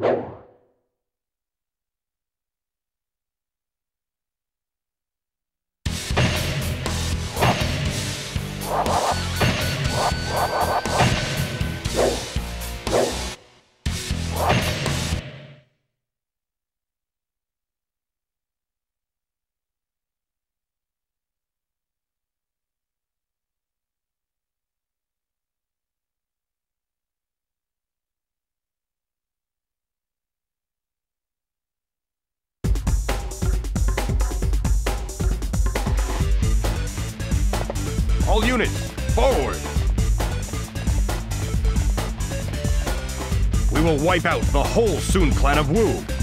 All units, forward! We will wipe out the whole Sun clan of Wu.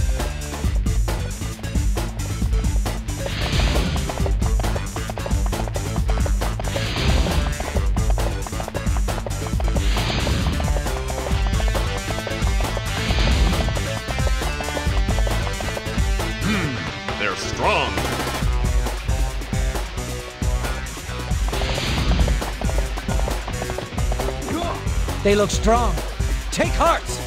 They look strong. Take hearts!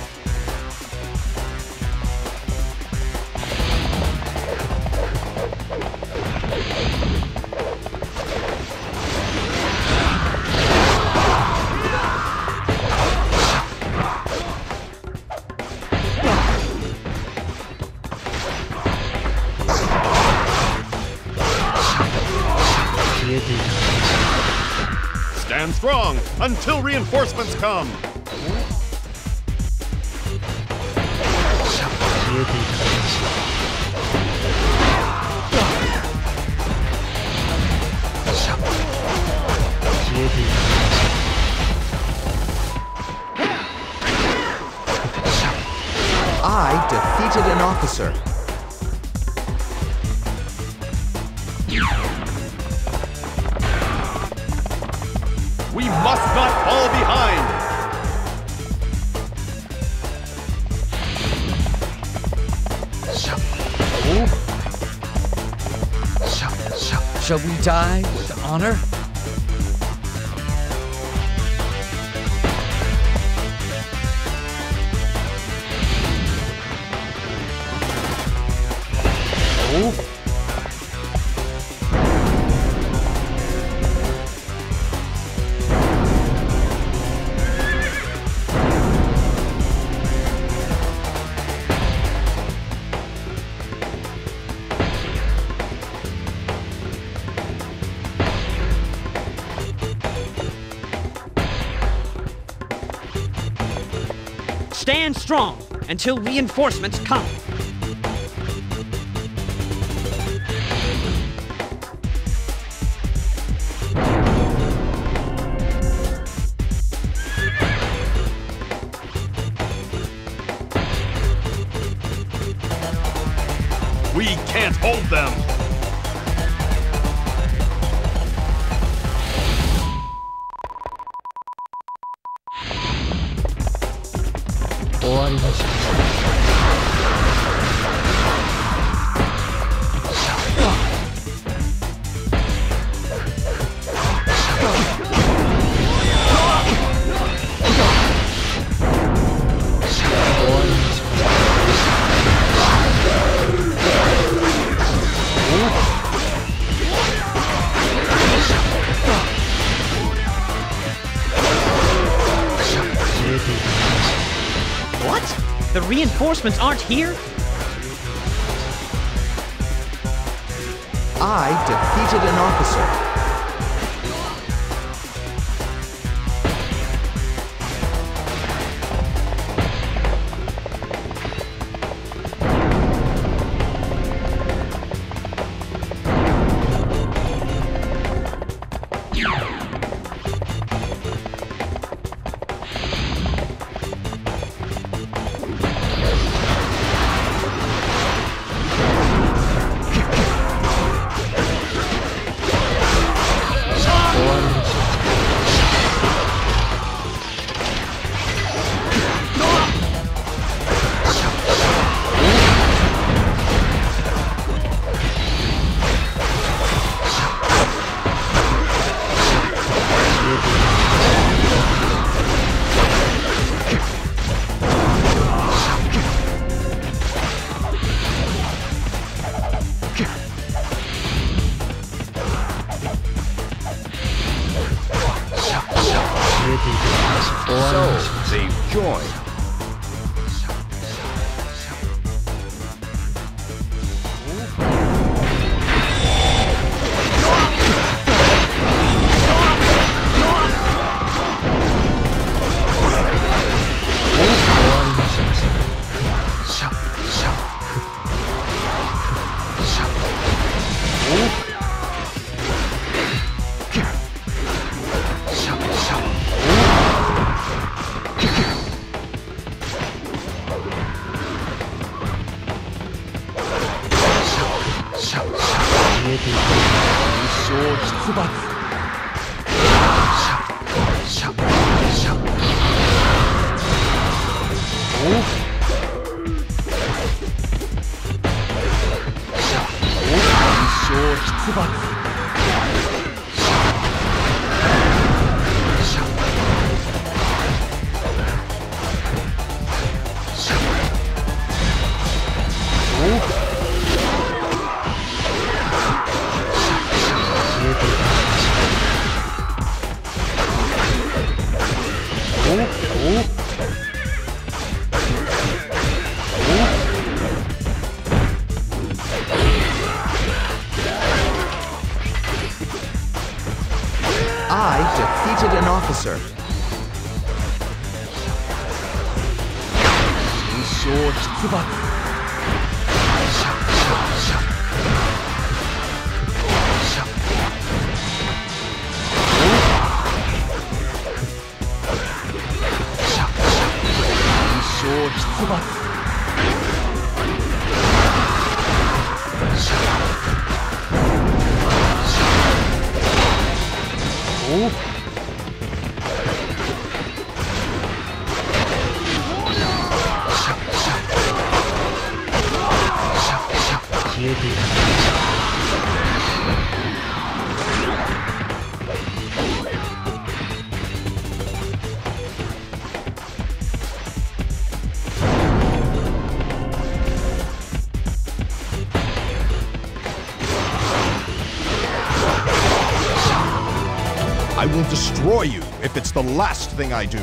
Until reinforcements come. Die with honor? Strong until reinforcements come. Reinforcements aren't here? The last thing I do.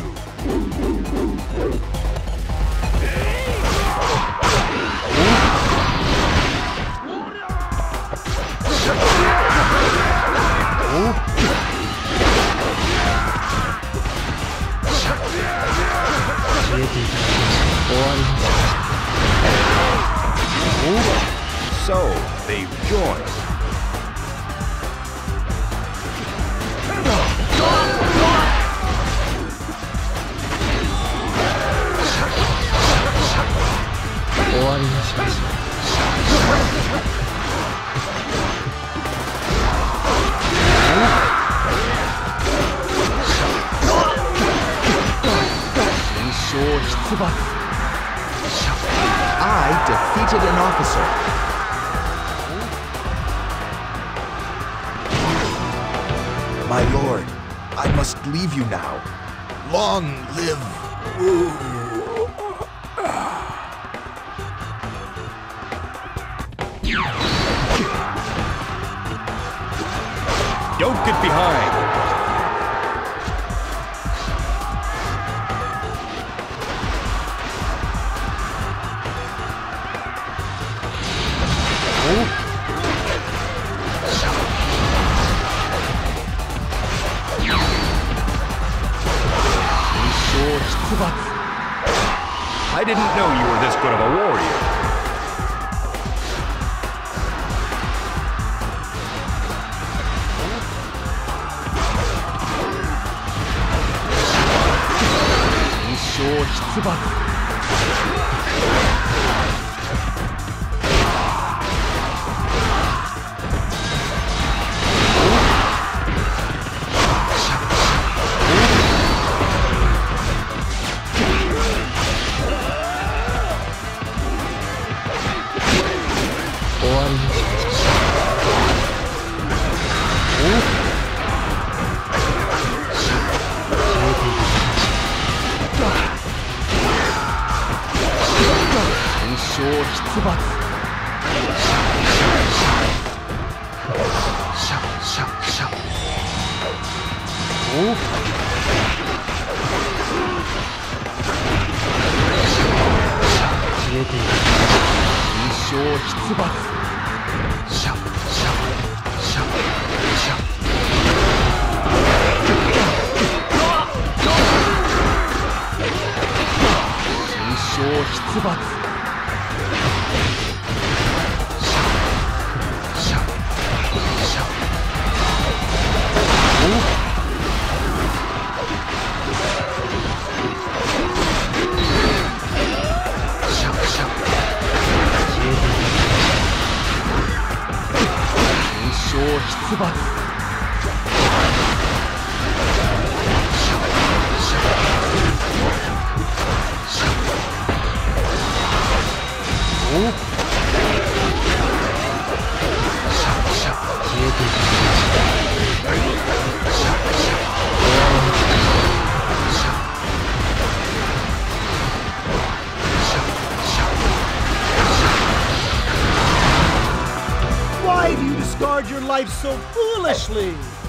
So, they've joined. I defeated an officer. My lord, I must leave you now. Long live Wu. スバルお没 your life so foolishly?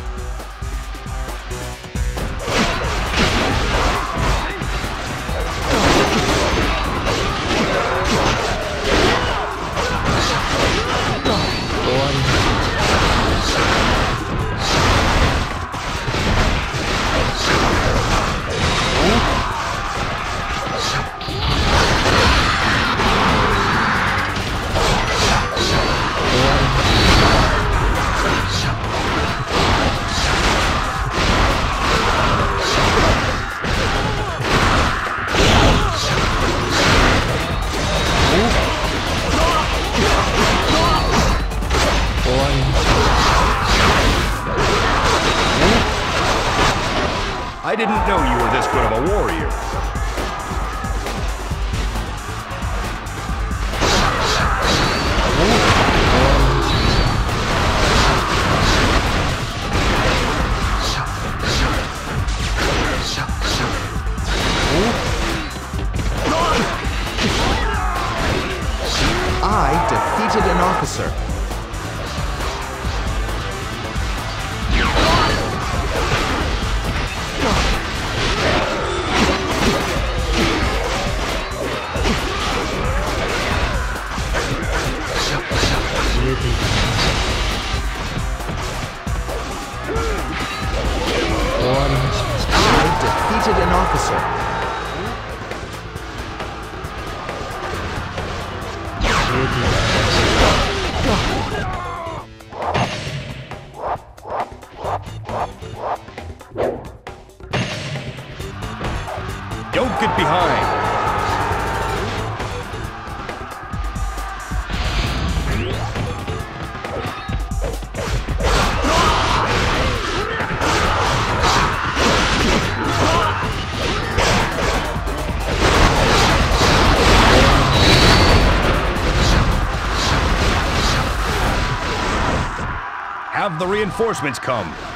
Have the reinforcements come.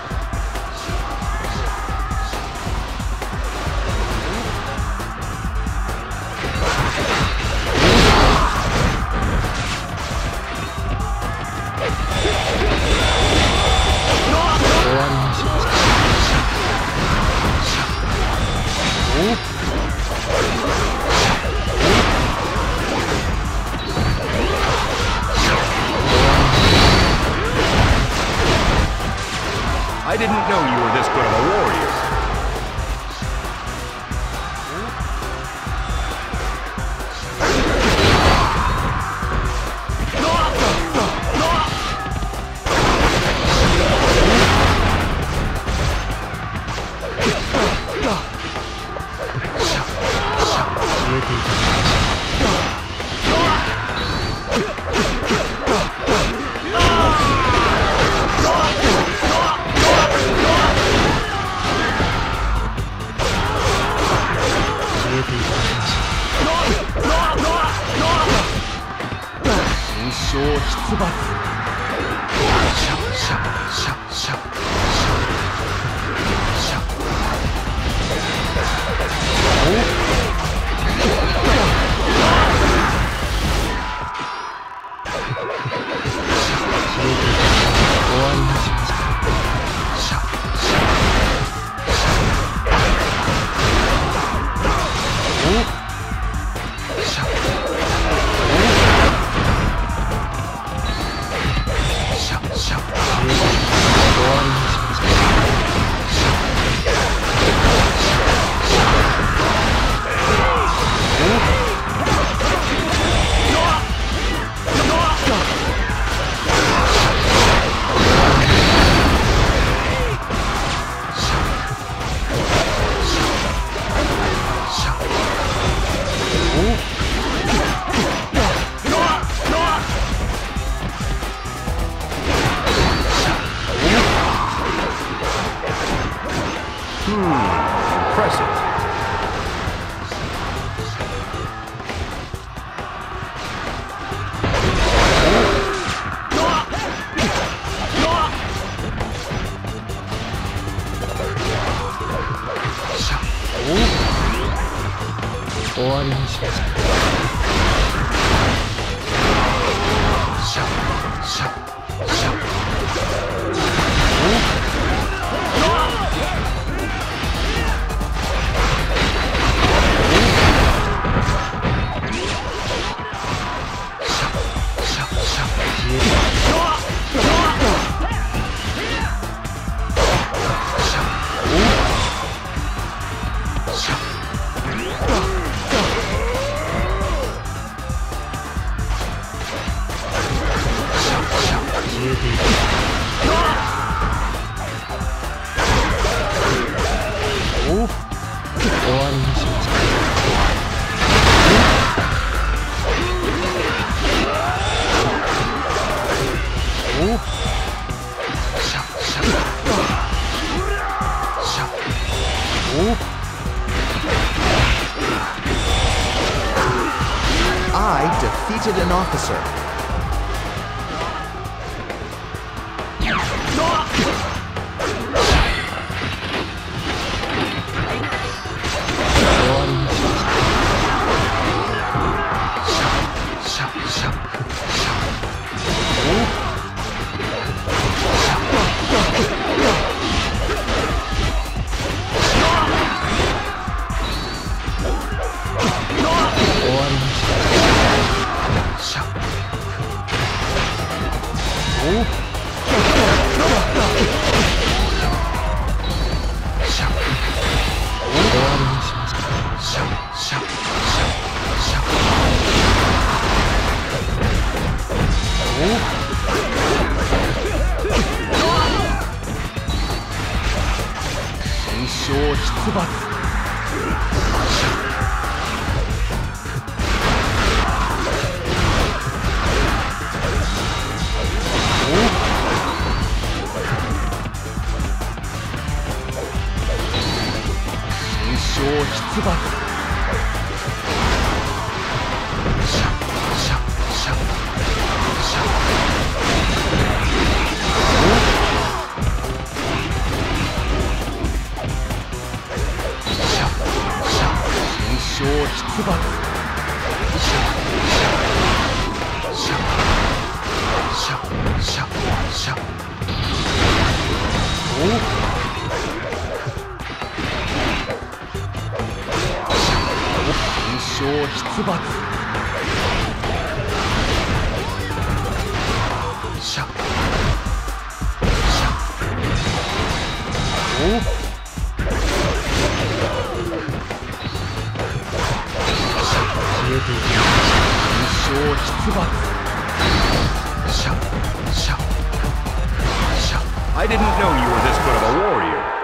I didn't know you were this good of a warrior.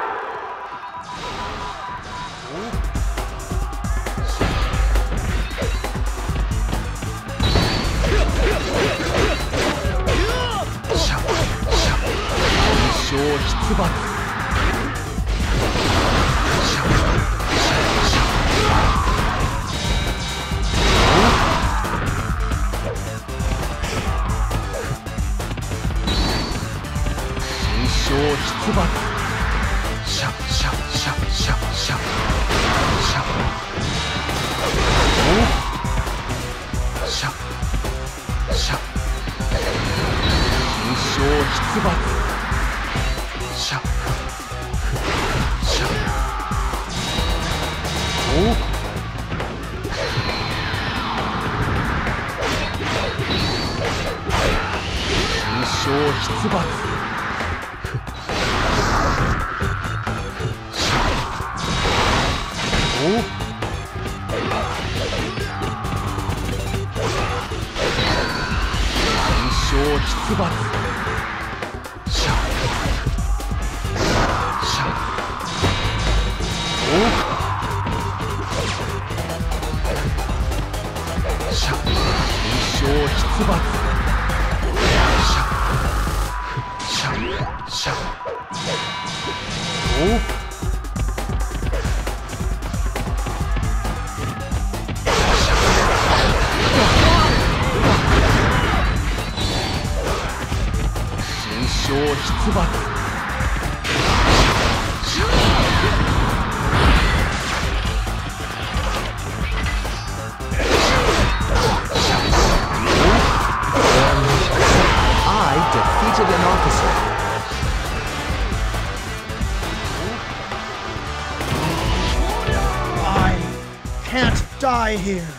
Super. Die here.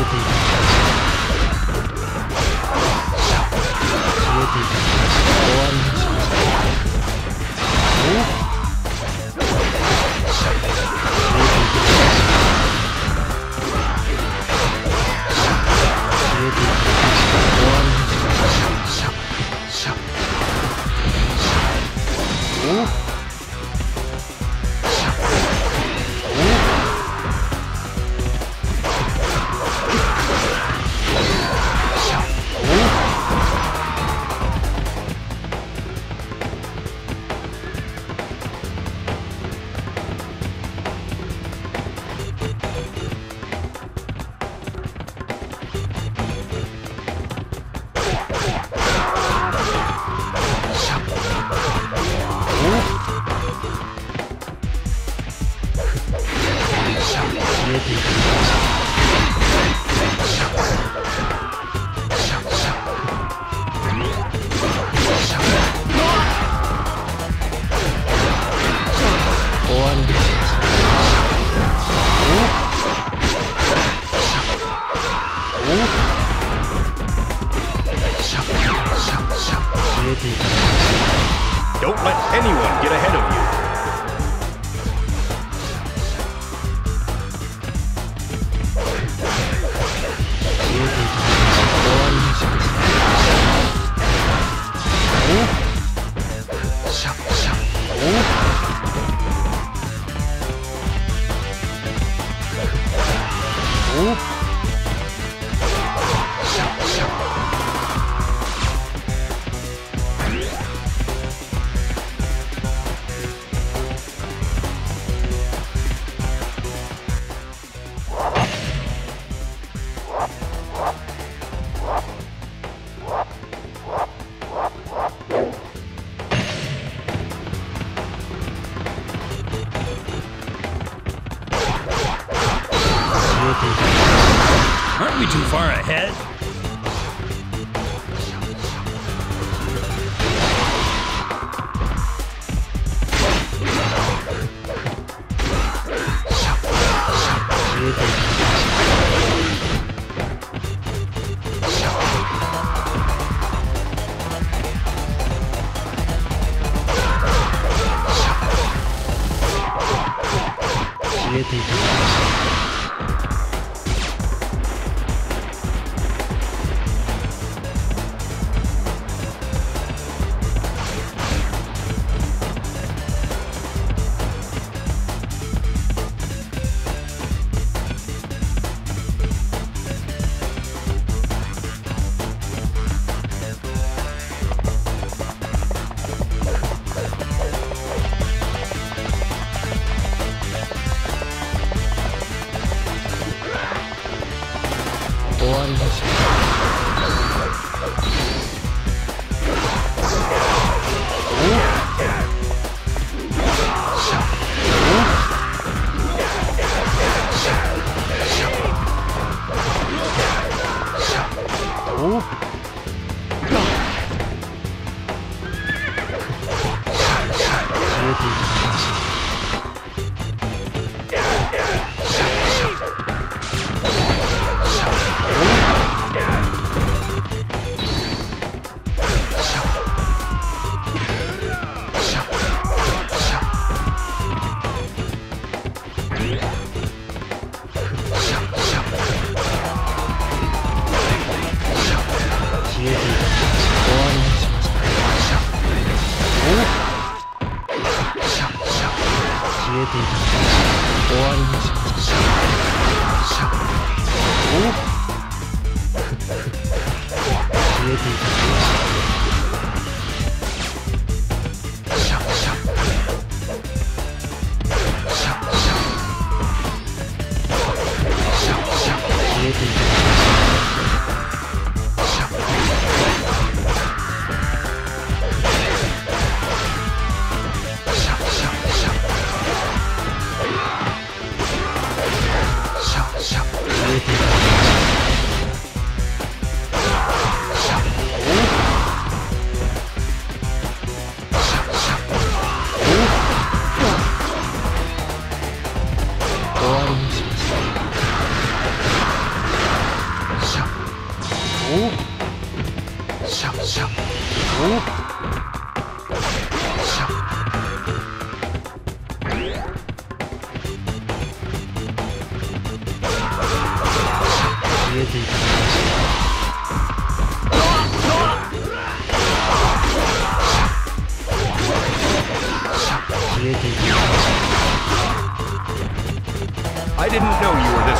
Don't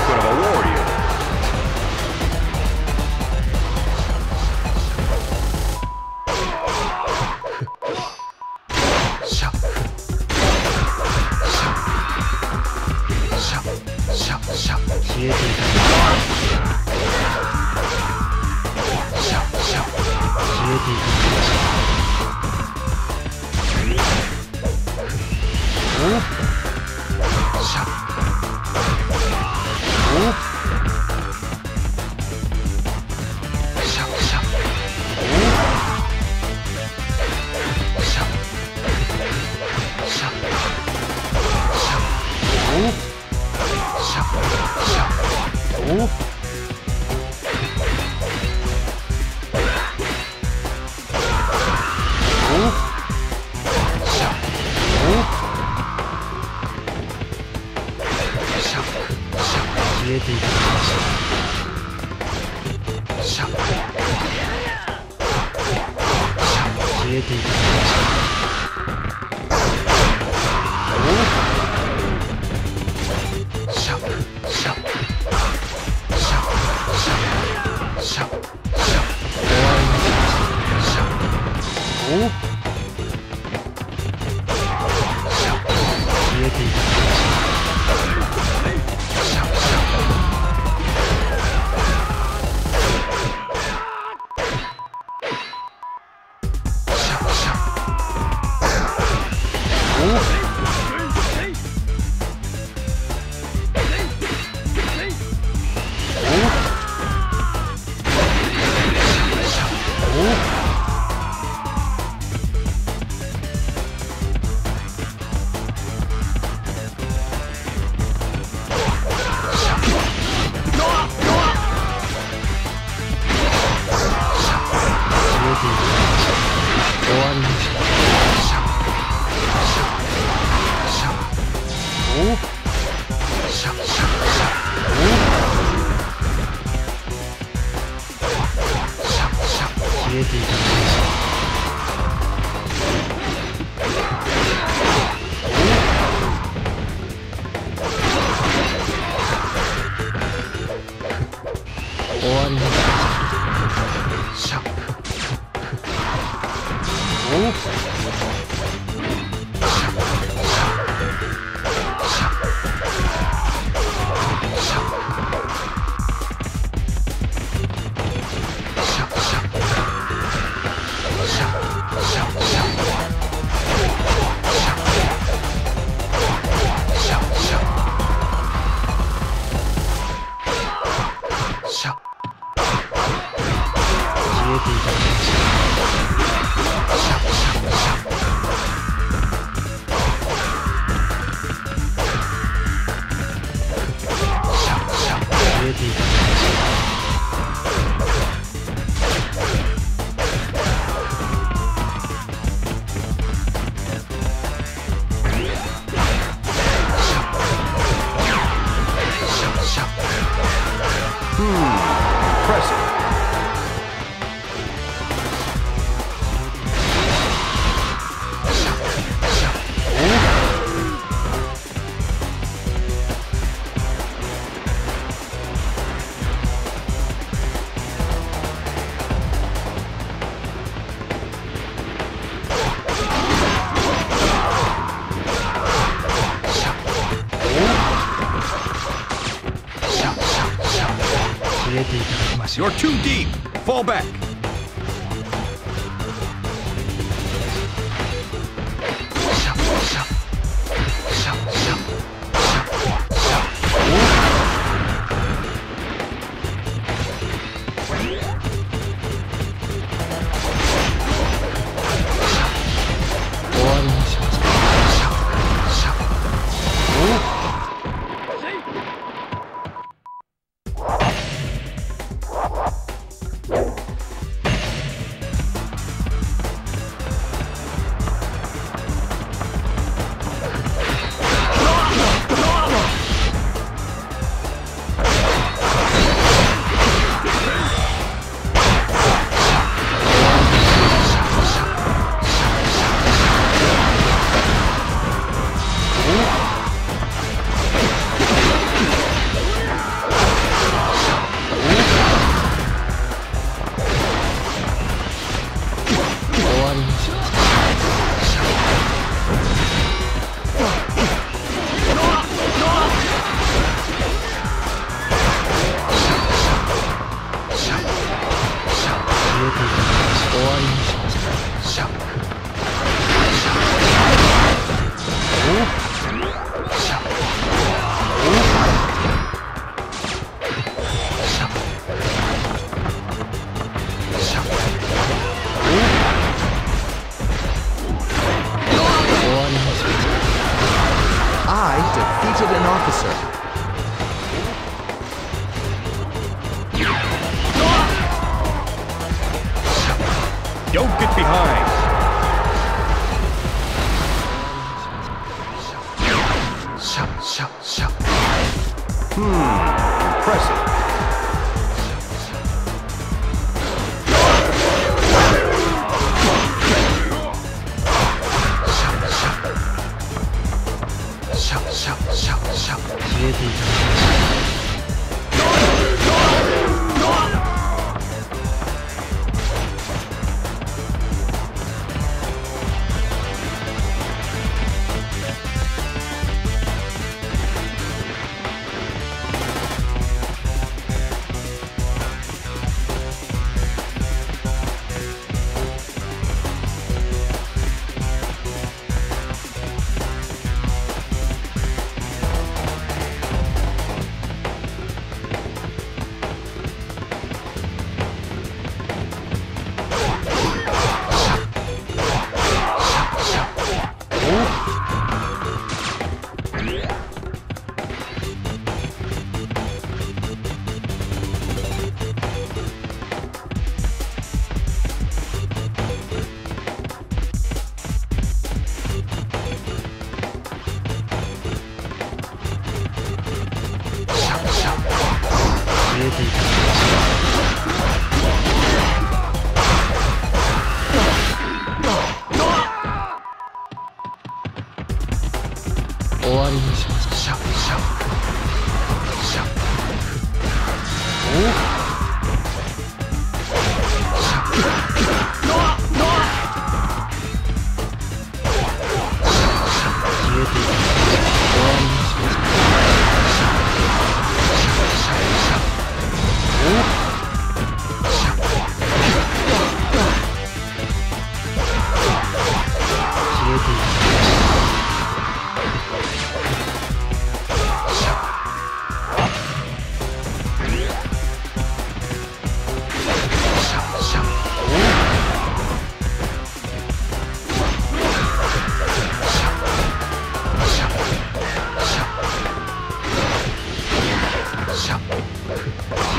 good of a warrior.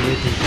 creating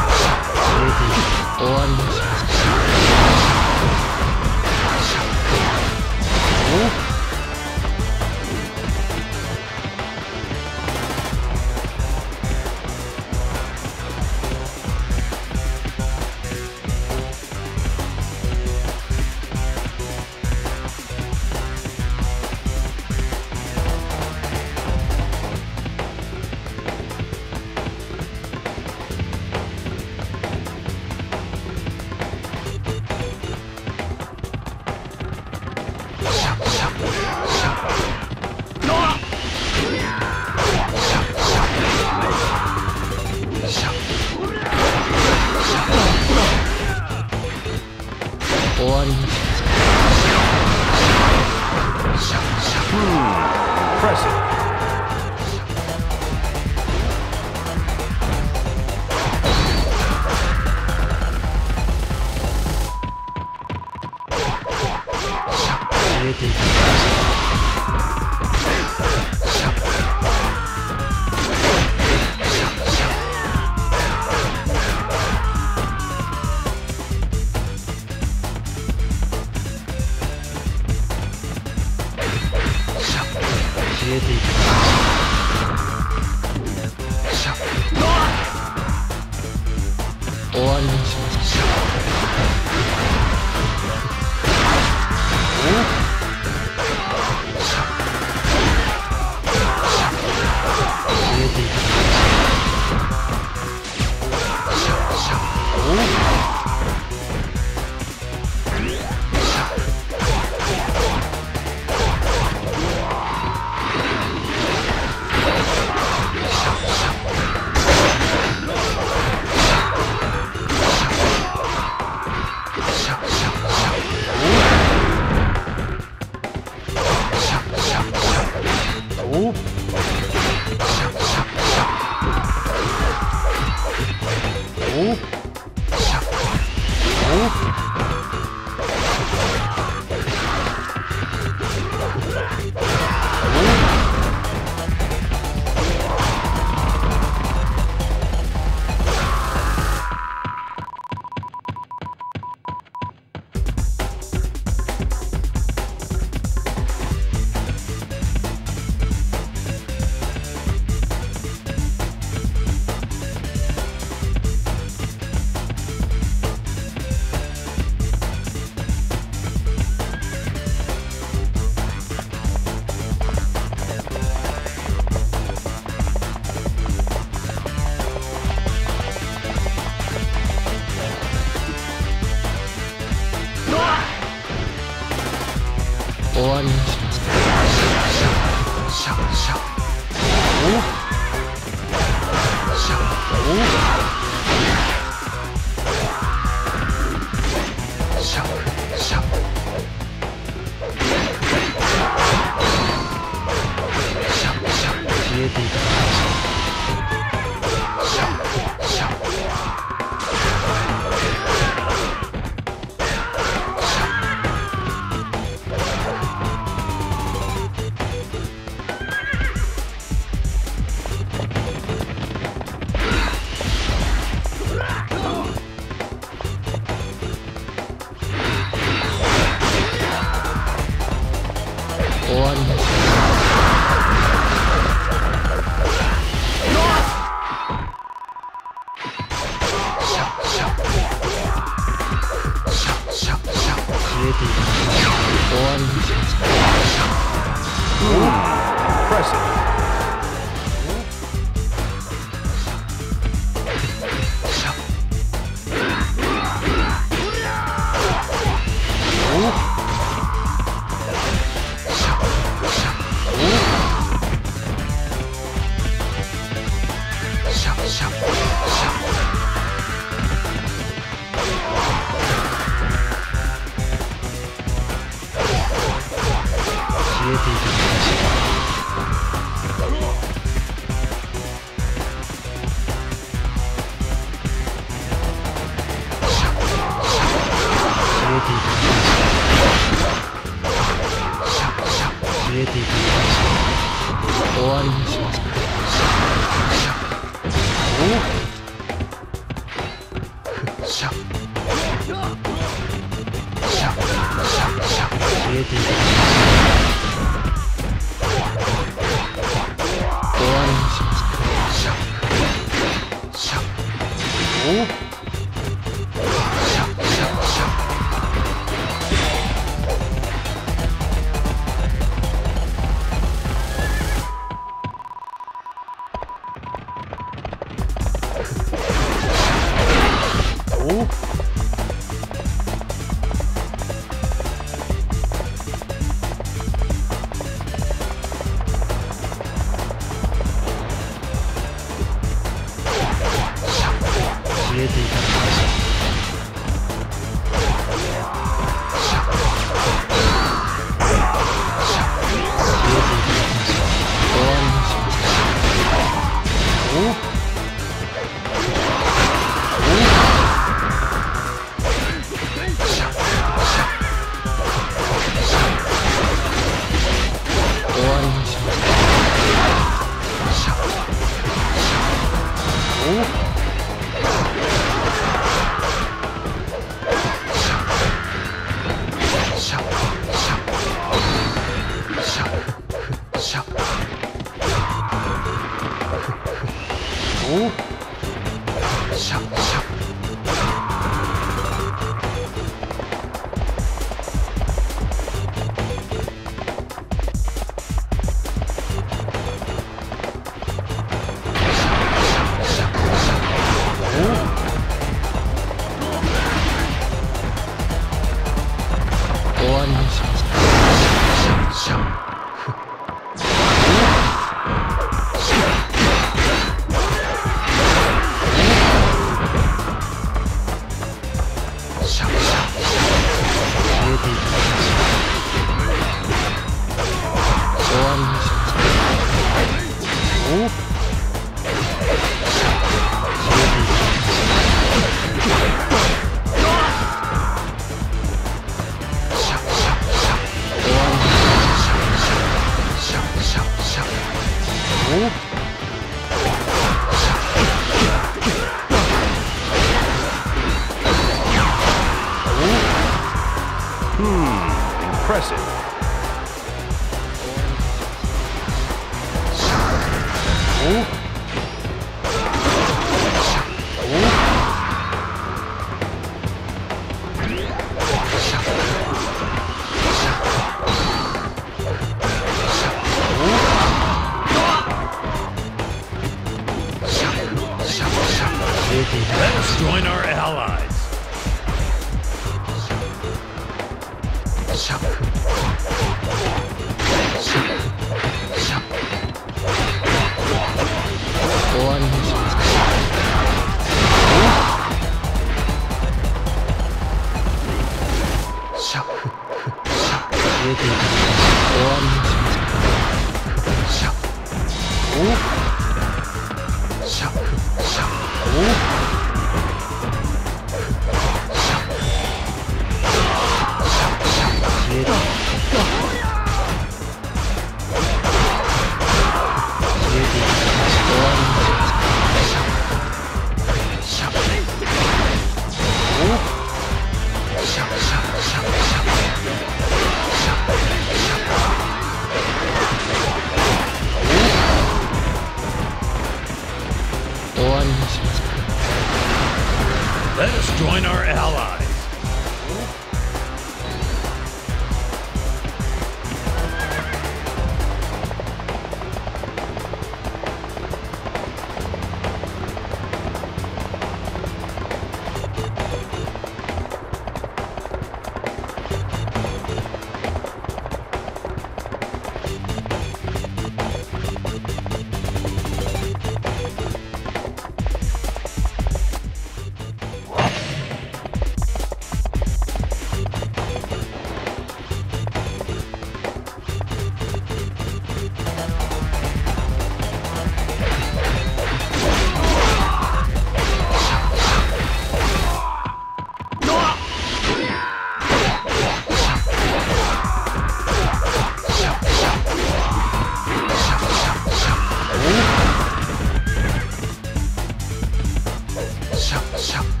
I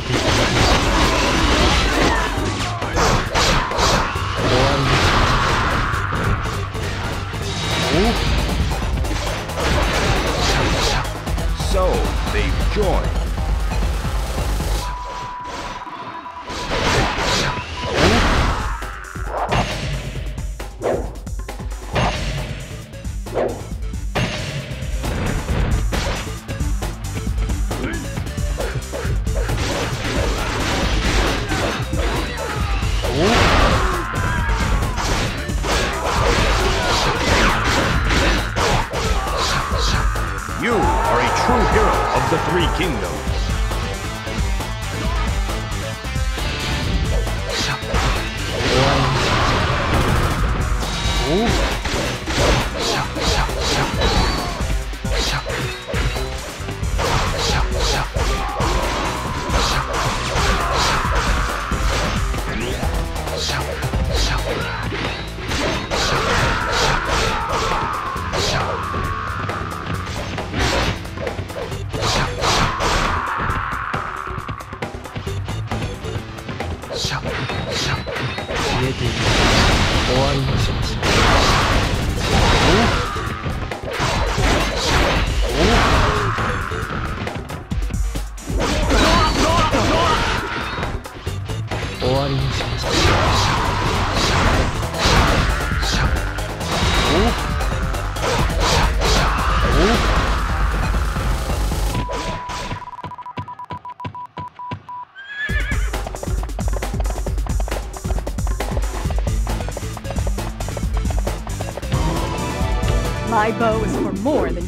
消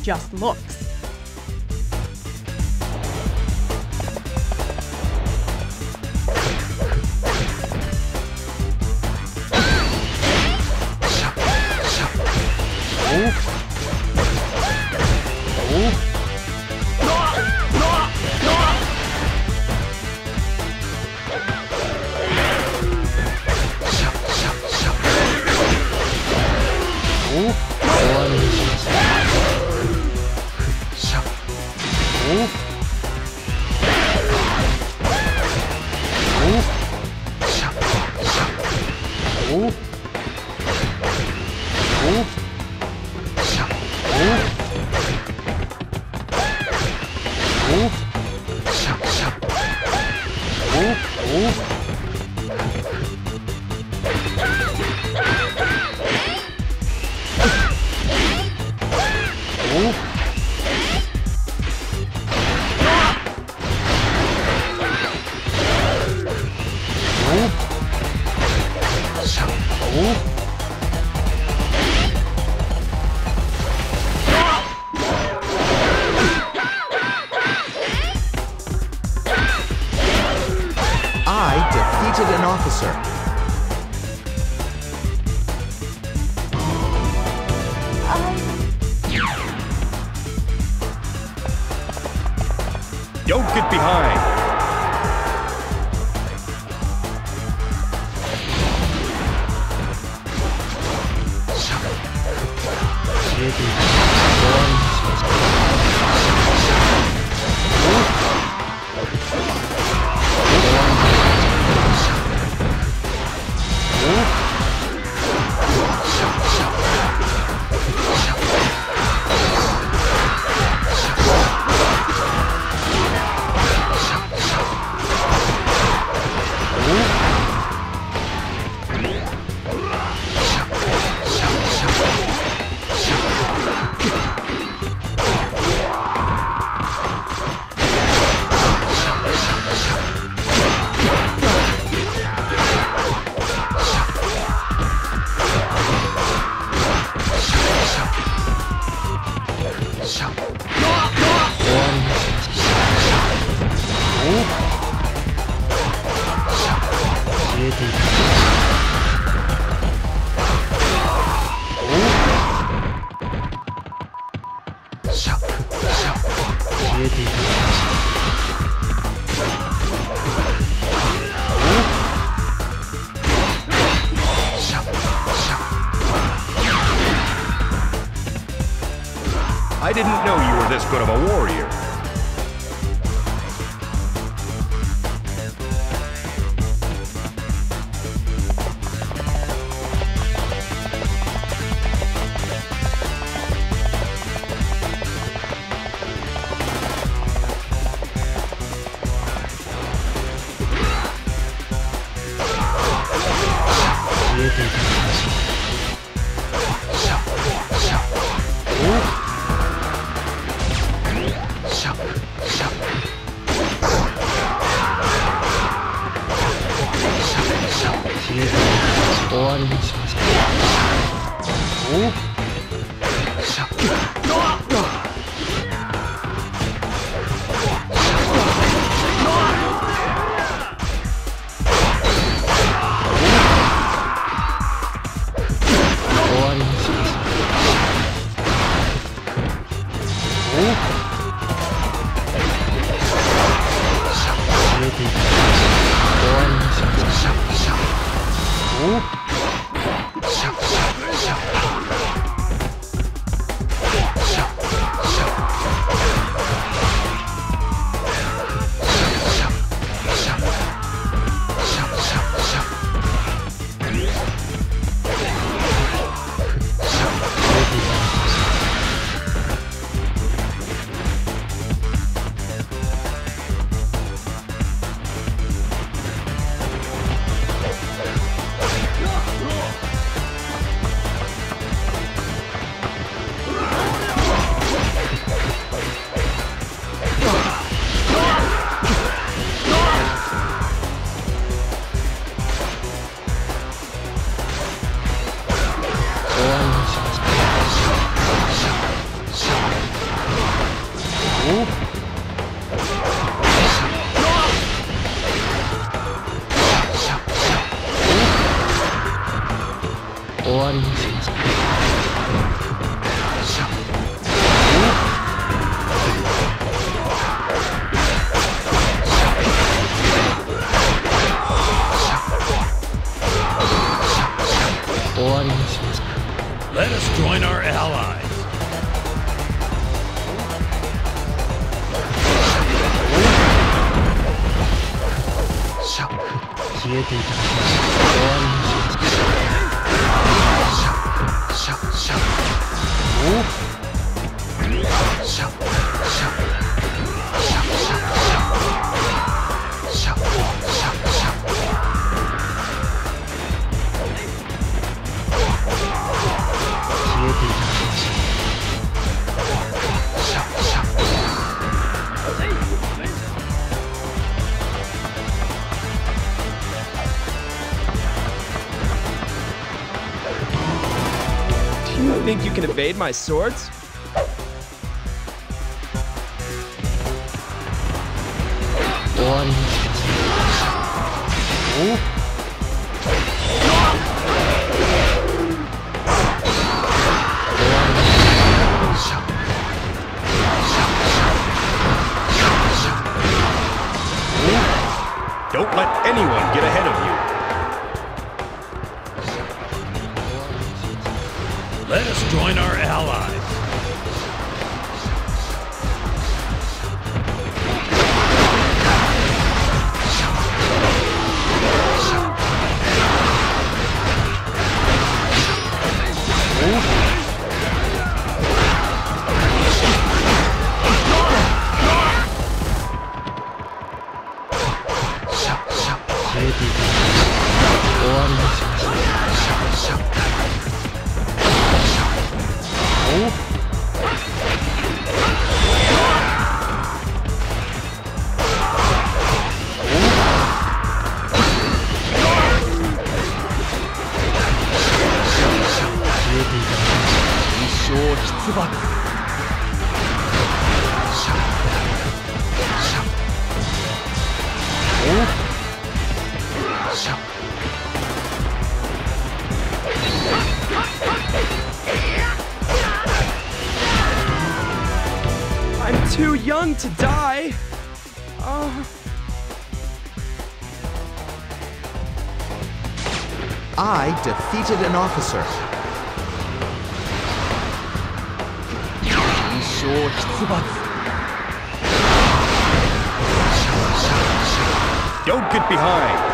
just looks. evade my swords? One. Ooh. Don't let anyone get ahead of you. Let us join our allies. defeated an officer. Don't get behind!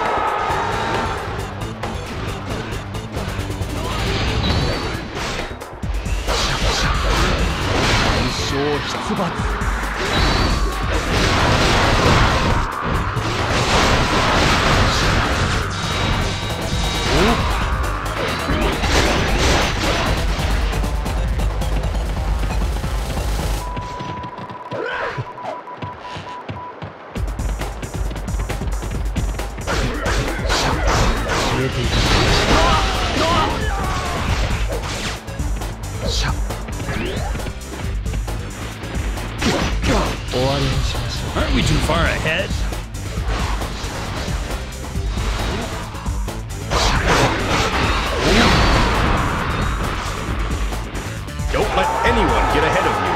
Don't let anyone get ahead of you.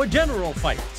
A general fights.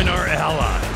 Join our allies.